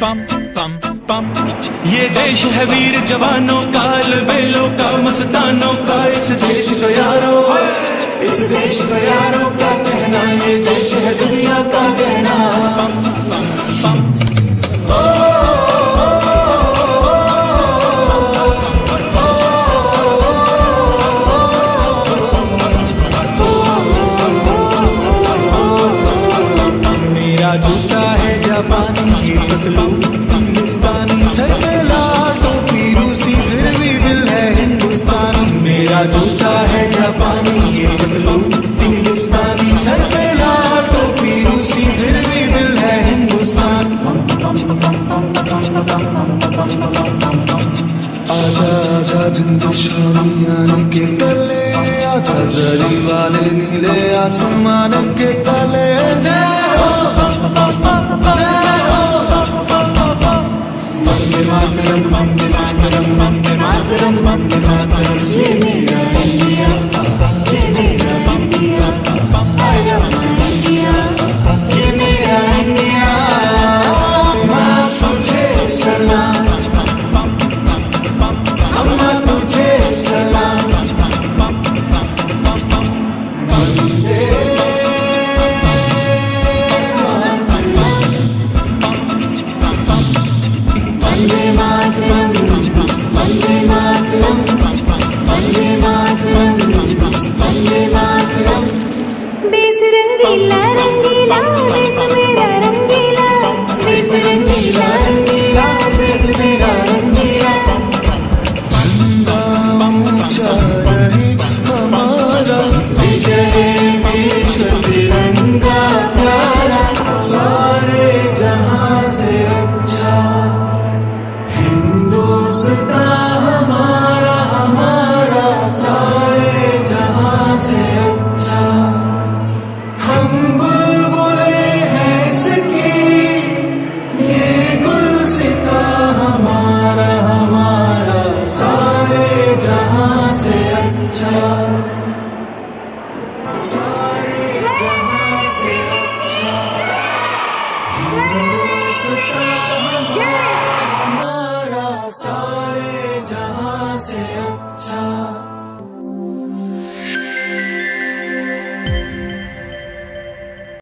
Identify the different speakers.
Speaker 1: पम पम पम ये देश है वीर जवानों का बेलों का, मस्तानों का, इस देश का यारों इस देश का यारों का कहना, ये देश है दुनिया का कहना। पम पम पम जूता है जापानी पतलू हिंदुस्तानी सर पे टोपी रूसी फिर भी दिल है। हिंदुस्तानी, मेरा जूता है जापानी, ये पतलू हिंदुस्तानी सर पे टोपी रूसी फिर भी दिल है। हिंदुस्तान।
Speaker 2: आजा आजा जिंदू शामी आने के तले आजा जरी वाले नीले आसमान के तले।
Speaker 1: वंदे मातरम वंदे मातरम वंदे मातरम ये मेरा इंडिया இல்ல ரங்கிலா time